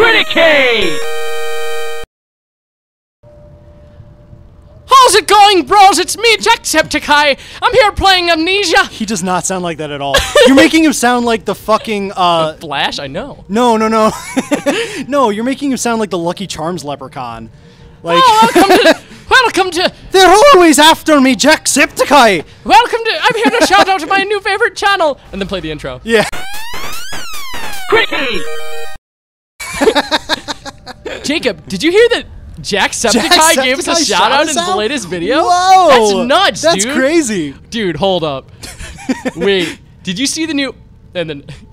Criticade! How's it going, bros? It's me, Jacksepticeye. I'm here playing Amnesia. He does not sound like that at all. You're making him sound like the fucking uh Flash, I know. No, no, no. no, you're making him sound like the Lucky Charms leprechaun. Like Oh, welcome to, welcome to, They're always after me, Jacksepticeye! welcome to. I'm here to shout out to my new favorite channel, and then play the intro. Yeah. Criticade! Jacob, did you hear that Jacksepticeye gave us a Jacksepticeye shout out in the latest video? Whoa! That's nuts, dude. That's dude. crazy. Dude, hold up. Wait, did you see the new? And then,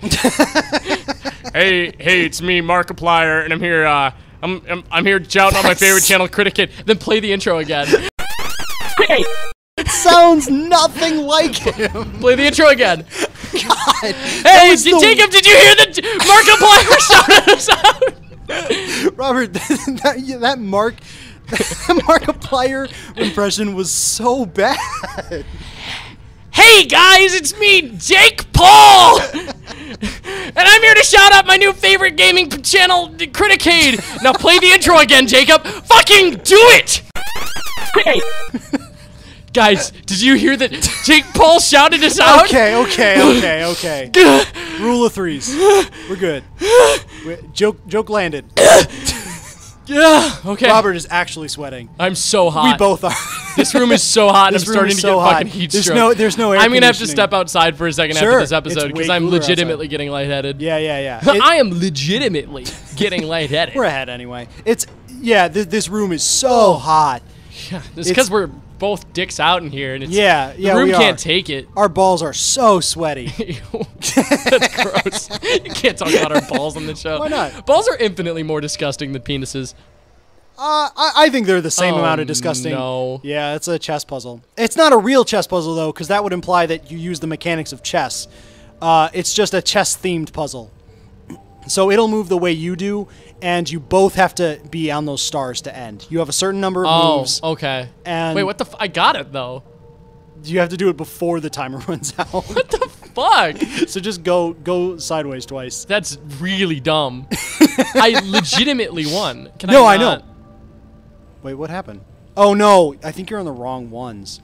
hey, hey, it's me, Markiplier, and I'm here. Uh, I'm, I'm I'm here shouting on my favorite channel, Criticade. Then play the intro again. Criticade! Sounds nothing like him. play the intro again. God. Hey, was did the- Jacob, did you hear that Markiplier shouted us out? Robert, that, yeah, that Mark Markiplier impression was so bad. Hey guys, it's me, Jake Paul! and I'm here to shout out my new favorite gaming p- channel, Criticade. Now play the intro again, Jacob. Fucking do it! Criticade! Guys, did you hear that Jake Paul shouted us out? Okay, okay, okay, okay. Rule of threes. We're good. We- joke, joke landed. Yeah. Okay. Robert is actually sweating. I'm so hot. We both are. This room is so hot, and I'm This room starting is to so get hot. fucking heat There's stroke. no- there's no air I'm gonna have to step outside for a second Sure, after this episode because I'm cooler outside. legitimately getting lightheaded. yeah, yeah, yeah. It- I am legitimately getting lightheaded. we're ahead anyway. It's yeah. Th- this room is so hot. Yeah, It's- because we're both dicks out in here, and it's Yeah, yeah, the room can't take it. Our balls are so sweaty. That's gross. You can't talk about our balls on the show. Why not? Balls are infinitely more disgusting than penises. Uh, I, I think they're the same Oh, amount of disgusting. no. Yeah, it's a chess puzzle. It's not a real chess puzzle though, because that would imply that you use the mechanics of chess. Uh, it's just a chess-themed puzzle. So it'll move the way you do, and you both have to be on those stars to end. You have a certain number of Oh, moves. okay. And- Wait, what the? F- I got it though. You have to do it before the timer runs out. What the fuck? so just go go sideways twice. That's really dumb. I legitimately won. Can I? No, I, I know. Wait, what happened? Oh no, I think you're on the wrong ones.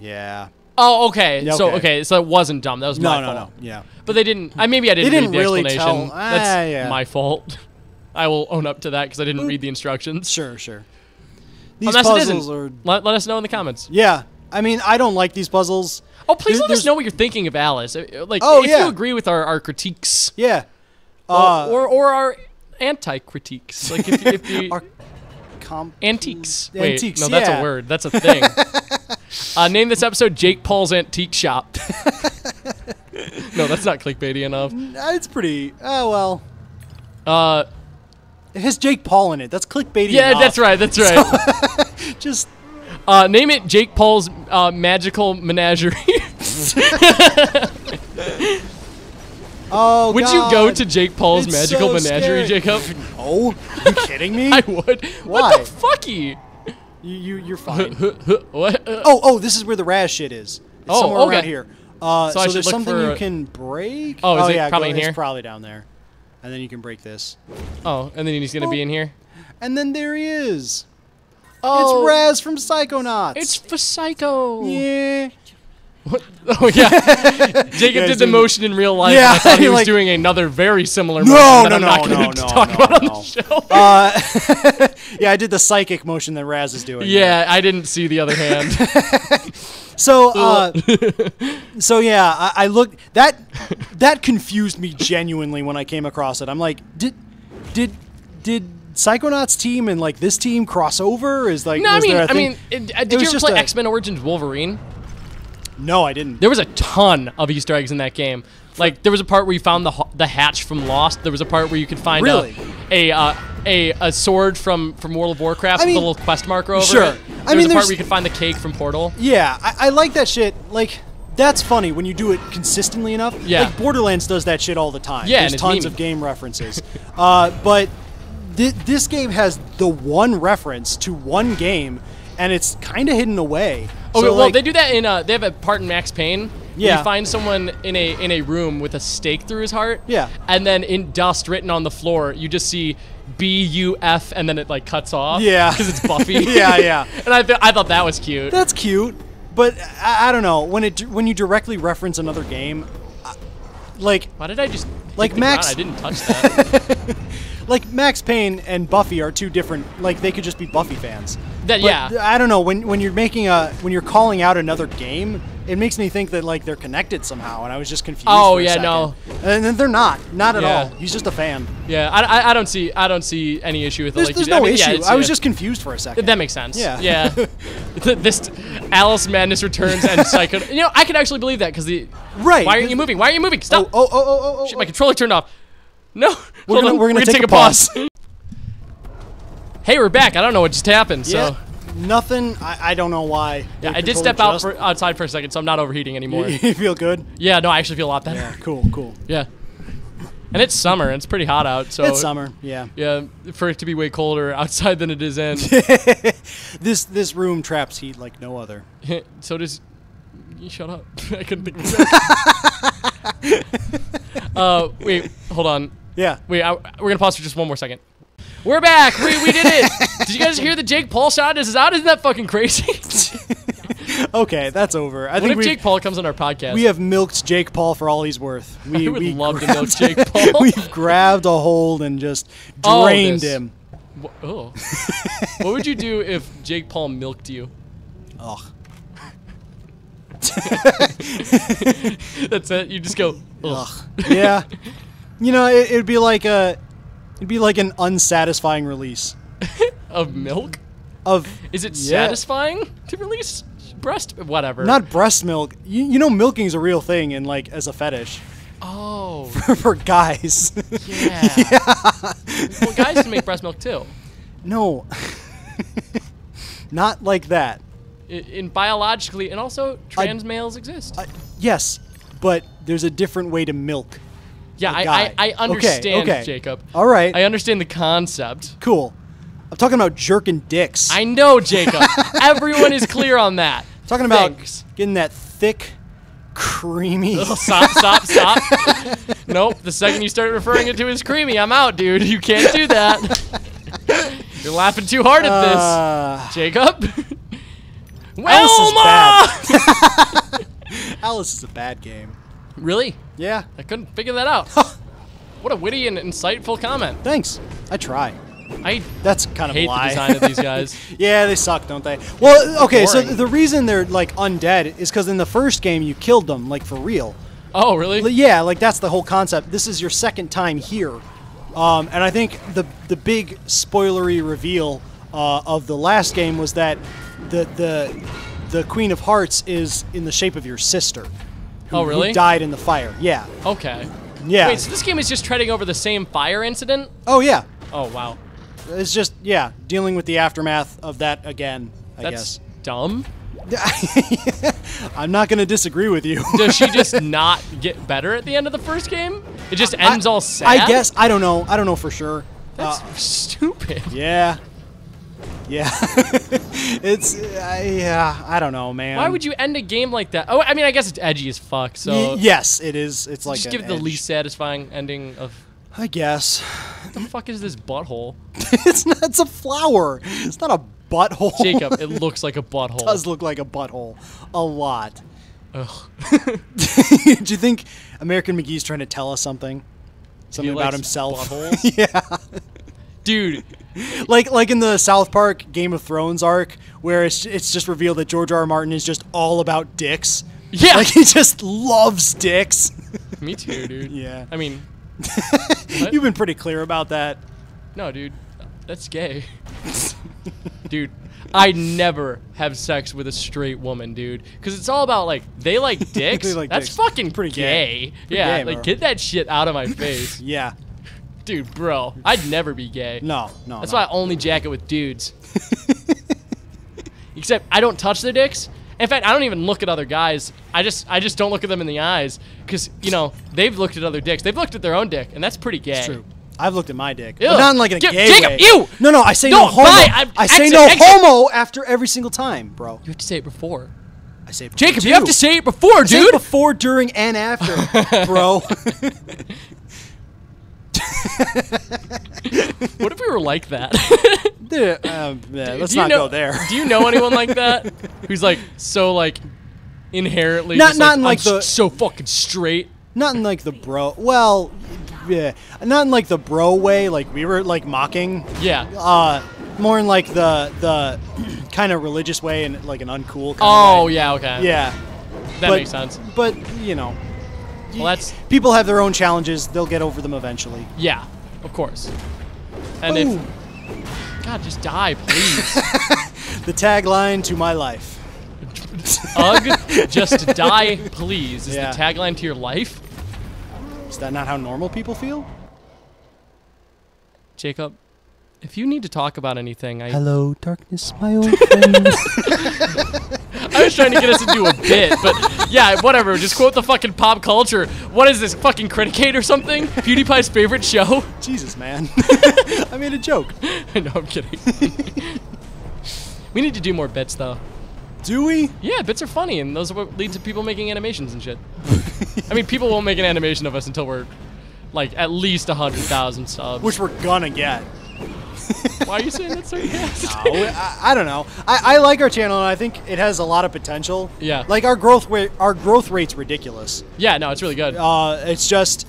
Yeah. Oh, okay. So Okay. okay, so it wasn't dumb. That was No, my no, fault. no. Yeah. But they didn't. I maybe I didn't, didn't read the really explanation. tell- That's Ah, yeah. my fault. I will own up to that because I didn't read the instructions. Sure, sure. These Unless it puzzles isn't. are Let, let us know in the comments. Yeah. I mean, I don't like these puzzles. Oh, please There- let us there's- know what you're thinking of Alice. Uh, Like, Oh, if yeah. you agree with our, our critiques, Yeah. or, Uh, or or our anti-critiques, like if, you- if you Our com- antiques. Wait, Antiques, no, that's yeah. a word. That's a thing. uh, name this episode Jake Paul's Antique Shop. no, that's not clickbaity enough. It's pretty. Oh well. Uh, It has Jake Paul in it. That's clickbaity. Enough. Yeah, enough. that's right. That's right. Just Uh, name it Jake Paul's uh, Magical Menagerie. oh. Would you go to Jake Paul's It's Magical so Menagerie, scary. Jacob? Oh, you kidding me? I would. Why? What the fucky? You, you you're fine. what? Oh oh, this is where the Raz shit is. It's Oh, somewhere okay. around here. Uh, So so there's something you a- can break. Oh, is it yeah, probably go- in here? It's probably down there, and then you can break this. Oh, and then he's gonna be in here. And then there he is. Oh, It's Raz from Psychonauts. It's for Psycho. yeah. What? Oh yeah. Jacob Yeah, did the motion in real life. Yeah, and I thought he was like- doing another very similar No, motion that no, I'm no, not no, no, talk no, about on the show. Uh, yeah, I did the psychic motion that Raz is doing. yeah, I didn't see the other hand. So, uh, so yeah, I, I looked that that confused me genuinely when I came across it. I'm like, did did did Psychonauts team and like this team cross over? Is like, no, I mean, I mean, it, uh, did was you ever just play X Men Origins Wolverine? No, I didn't. There was a ton of Easter eggs in that game. Like there was a part where you found the the hatch from Lost. There was a part where you could find Really? a a, uh, a a sword from from World of Warcraft I with a little quest marker over sure. it. There I was mean, a part where you could find the cake from Portal. Yeah, I, I like that shit. Like, that's funny when you do it consistently enough. Yeah. Like Borderlands does that shit all the time. Yeah, There's tons of game references. uh, but thi- this game has the one reference to one game, and it's kind of hidden away. Okay, So, well like, they do that in uh, they have a part in Max Payne Yeah. You find someone in a in a room with a stake through his heart. Yeah. And then in dust written on the floor, you just see B U F, and then it like cuts off. Yeah. Because it's Buffy. Yeah, yeah. and I th- I thought that was cute. That's cute, but I, I don't know when it when you directly reference another game, I- like Why did I just Like Max- ground? I didn't touch that. Like Max Payne and Buffy are two different. Like they could just be Buffy fans. That- But yeah. I don't know when when you're making a when you're calling out another game, it makes me think that like they're connected somehow, and I was just confused. Oh, for a yeah, no. and then they're not, not at Yeah. all. He's just a fan. yeah. I, I, I don't see I don't see any issue with it. There's, like there's no I mean, issue. it's- I was yeah. just confused for a second. That makes sense. Yeah. Yeah. This Alice Madness returns and Psycho. You know, I can actually believe that because the. Right. Why aren't you moving? Why aren't you moving? oh, Stop. oh, oh, oh, oh, oh. Shit, oh. my controller turned off. No. We're Hold gonna- on. we're gonna take a pause. hey, we're back. I don't know what just happened. So. yeah. Nothing. I, I don't know why. Yeah, I did step out for, outside for a second, so I'm not overheating anymore. you feel good? yeah, no, I actually feel a lot better. Yeah. Cool. Cool. Yeah. And it's summer, and it's pretty hot out, so It's summer. Yeah. Yeah, for it to be way colder outside than it is in. This this room traps heat like no other. so does. You shut up. I couldn't think of that. uh, wait, hold on. Yeah. Wait, I, we're gonna pause for just one more second. We're back. We, we did it. did you guys hear the Jake Paul shot? This is out. Isn't that fucking crazy? Okay, that's over. I what think if we Jake Paul comes on our podcast? we have milked Jake Paul for all he's worth. We, I would we love to milk Jake Paul. we've grabbed a hold and just drained him. Oh. what would you do if Jake Paul milked you? Ugh. That's it. You just go. Ugh. Ugh. yeah. You know, it, it'd be like a, it'd be like an unsatisfying release Of milk? of. Is it Yeah. satisfying to release breast? Whatever. Not breast milk. You, you know, milking is a real thing and like as a fetish Oh. for guys. Yeah. well, guys can make breast milk too. no. Not like that. I- In biologically, and also trans males exist. Uh, yes, but there's a different way to milk. Yeah, I, I. I understand, okay. Jacob. All right. I understand the concept. cool. I'm talking about jerking dicks. I know, Jacob. Everyone is clear on that. talking about Thanks. getting that thick, creamy. Stop, stop, stop. nope. The second you start referring it to as creamy, I'm out, dude. You can't do that. You're laughing too hard at this, Uh, Jacob. Alice is Wilma! Alice is a bad game. Really? Yeah. I couldn't figure that out. what a witty and insightful comment. Thanks. I try. I That's kind of hate a the design of these guys. yeah, they suck, don't they? Well, okay. So the reason they're like undead is because in the first game you killed them like for real. Oh, really? Yeah, like that's the whole concept. This is your second time here, um, and I think the the big spoilery reveal uh, of the last game was that the the the Queen of Hearts is in the shape of your sister. Who, Oh, really? Who died in the fire? Yeah. Okay. Yeah. Wait, so this game is just treading over the same fire incident? oh yeah. Oh, wow. It's just yeah, dealing with the aftermath of that again. I guess. That's dumb. I'm not going to disagree with you. Does she just not get better at the end of the first game? It just ends all sad? I guess I don't know. I don't know for sure. That's Uh, stupid. yeah. Yeah. it's uh, yeah, I don't know, man. Why would you end a game like that? Oh, I mean, I guess it's edgy as fuck, so Y- yes, it is. It's like just give it the edge. least satisfying ending of I guess. what the fuck is this butthole? it's not it's a flower. It's not a butthole. Jacob, it looks like a butthole. does look like a butthole a lot. Ugh. Do you think American McGee's trying to tell us something? Something about himself? yeah. Dude, like like in the South Park Game of Thrones arc, where it's it's just revealed that George R. R. Martin is just all about dicks. Yeah. like he just loves dicks. me too, dude. Yeah. I mean, You've been pretty clear about that. no, dude. That's gay. dude, I never have sex with a straight woman, dude. Because it's all about, like, they like dicks. They like That's dicks. fucking Pretty gay. gay. Pretty yeah, gay, like, bro. get that shit out of my face. Yeah. Dude, bro. I'd never be gay. No, no. That's no. why I only jack it with dudes. Except I don't touch their dicks. In fact, I don't even look at other guys. I just I just don't look at them in the eyes because you know they've looked at other dicks. They've looked at their own dick, and that's pretty gay. It's true. I've looked at my dick. Ew. But not in like in a Get- gay Jacob, way. ew! No, no, I say No, no, homo. bye. I'm- I say exit, no exit. homo after every single time, bro. You have to say it before. I I say Jacob, two. you have to say it before, Say it dude. before, during, and after, bro. What if we were like that? Um, yeah, let's not know, go there. Do you know anyone like that? Who's like so like inherently Not- not like, in, like, the- so fucking straight. Not in like the bro. Well, yeah, not in like the bro way. Like we were like mocking. Yeah. Uh, more in like the the kind of religious way and like an uncool. Kind Oh of way. yeah, okay. yeah. that but- makes sense. But you know, Well, that's people have their own challenges. They'll get over them eventually. yeah, of course. And Ooh. if God, just die, please. The tagline to my life. Ugh, just die, please. Is Yeah. the tagline to your life, Is that not how normal people feel? Jacob? If you need to talk about anything, I Hello, darkness, my old friend. I was trying to get us into a bit, but yeah, whatever. Just quote the fucking pop culture. What is this, fucking Criticade or something? PewDiePie's favorite show? Jesus, man. I made a joke. no, I'm kidding. we need to do more bits, though. Do we? Yeah, bits are funny, and those are what lead to people making animations and shit. I mean, people won't make an animation of us until we're like at least hundred thousand subs. Which we're gonna get. Why are you saying that sarcastic? Oh, I, I don't know. I, I like our channel, and I think it has a lot of potential. Yeah. Like our growth rate, our growth rate's ridiculous. Yeah, no, it's really good. Uh, it's just,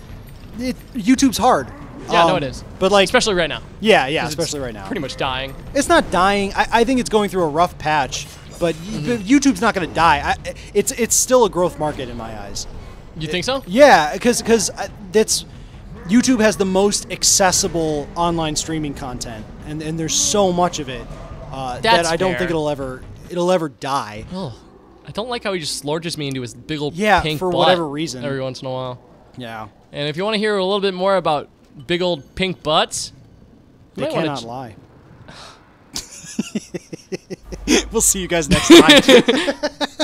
it, YouTube's hard. yeah, no, Um, it is. But like, especially right now. yeah, yeah, especially right now. Pretty much dying. It's not dying. I, I think it's going through a rough patch, but Mm-hmm. but YouTube's not going to die. I, it's it's still a growth market in my eyes. You think so? Yeah, because because that's YouTube has the most accessible online streaming content, and and there's so much of it uh, that I don't fair. think it'll ever it'll ever die. Oh, I don't like how he just slorges me into his big old Yeah, pink for whatever reason. every once in a while. Yeah, And if you want to hear a little bit more about big old pink butts, you they cannot lie. we'll see you guys next time.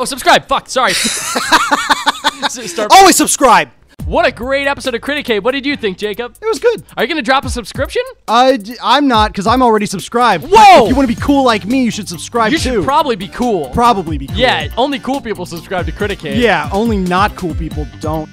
Oh, subscribe! Fuck, sorry. Always subscribe. What a great episode of Criticade. What did you think, Jacob? It was good. Are you gonna drop a subscription? I I'm not because I'm already subscribed. Whoa! If you want to be cool like me, you should subscribe You too. You should probably be cool. Probably be cool. Yeah, only cool people subscribe to Criticade. Yeah, only not cool people don't.